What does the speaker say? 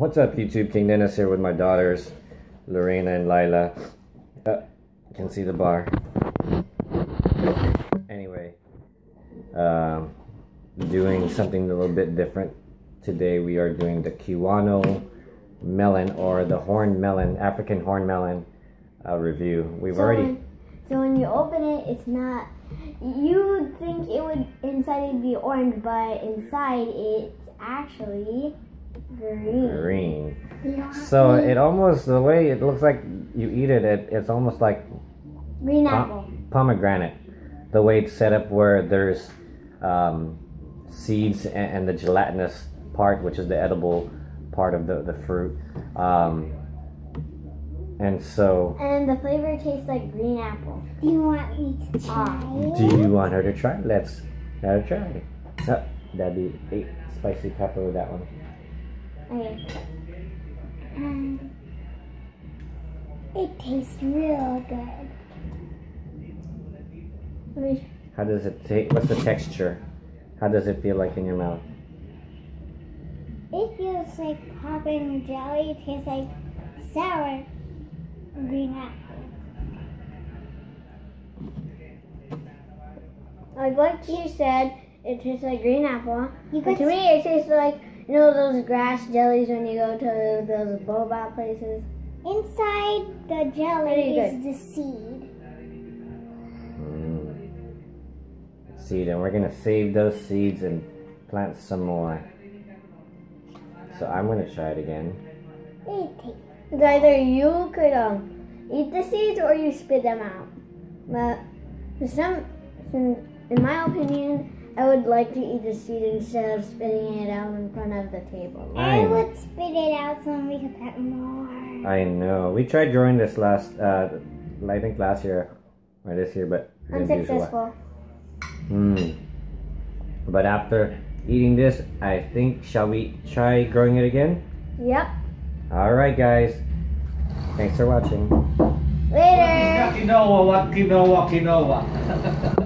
What's up, YouTube? King Denniz here with my daughters, Lorena and Lila. Uh, you can see the bar. Anyway, um, doing something a little bit different. Today we are doing the Kiwano melon or the horn melon, African horn melon uh, review. We've So already. when, so when you open it, it's not. You would think it would inside it'd be orange, but inside it's actually green. Green. Yeah. So it almost the way it looks like you eat it, it it's almost like green apple. pomegranate. The way it's set up, where there's um, seeds and, and the gelatinous part, which is the edible part of the the fruit. Um, and so, And the flavor tastes like green apple. Do you want me to try do you want her to try? Let's let her try. Oh, that'd be eight spicy pepper with that one. Okay. Um, it tastes real good. Let. How does it taste? What's the texture? How does it feel like in your mouth? It feels like popping jelly. It tastes like sour green apple. Like what you said, it tastes like green apple. You could to me, it tastes like you know those grass jellies when you go to those boba places. Inside the jelly Very is the seed. Mm. Seed, and we're gonna save those seeds and plant some more. So I'm gonna try it again. It tastes. It's either you could um eat the seeds or you spit them out. But for some, in in my opinion, I would like to eat the seed instead of spitting it out in front of the table. I I, would spit it out so we could plant more. I know. We tried growing this last, uh, I think last year or this year, but it didn't do so well. Unsuccessful. Hmm. But after eating this, I think shall we try growing it again? Yep. All right, guys. Thanks for watching. Later. Quinoa, what quinoa, quinoa.